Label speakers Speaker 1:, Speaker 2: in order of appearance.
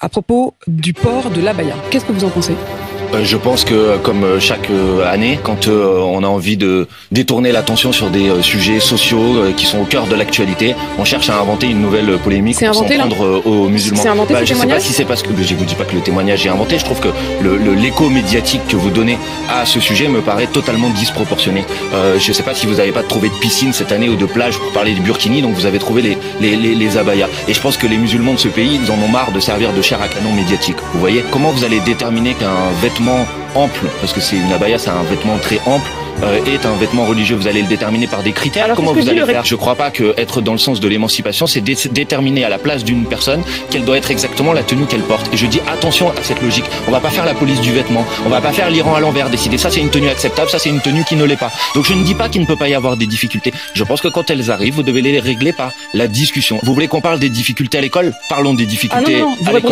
Speaker 1: à propos du port de l'abaya. Qu'est-ce que vous en pensez?
Speaker 2: Je pense que comme euh, chaque euh, année, quand on a envie de détourner l'attention sur des sujets sociaux qui sont au cœur de l'actualité, on cherche à inventer une nouvelle polémique
Speaker 1: pour s'en
Speaker 2: prendre aux musulmans.
Speaker 1: C'est inventé
Speaker 2: bah,
Speaker 1: Je
Speaker 2: sais pas si c'est parce que je vous dis pas que le témoignage est inventé. Je trouve que l'écho médiatique que vous donnez à ce sujet me paraît totalement disproportionné. Euh, je sais pas si vous n'avez pas trouvé de piscine cette année ou de plage pour parler du burkini, donc vous avez trouvé les, les, les, les abayas. Et je pense que les musulmans de ce pays, ils en ont marre de servir de chair à canon médiatique. Vous voyez? Comment vous allez déterminer qu'un vêtement ample, parce que c'est une abaya, c'est un vêtement très ample, euh, est un vêtement religieux, vous allez le déterminer par des critères. Comment vous allez faire Je crois pas que être dans le sens de l'émancipation, c'est déterminer à la place d'une personne quelle doit être exactement la tenue qu'elle porte. Et je dis attention à cette logique. On va pas faire la police du vêtement. On va pas faire l'Iran à l'envers, décider ça c'est une tenue acceptable, ça c'est une tenue qui ne l'est pas. Donc je ne dis pas qu'il ne peut pas y avoir des difficultés. Je pense que quand elles arrivent, vous devez les régler par la discussion. Vous voulez qu'on parle des difficultés à l'école? Parlons des difficultés
Speaker 1: ah non, non. Vous
Speaker 2: à l'école.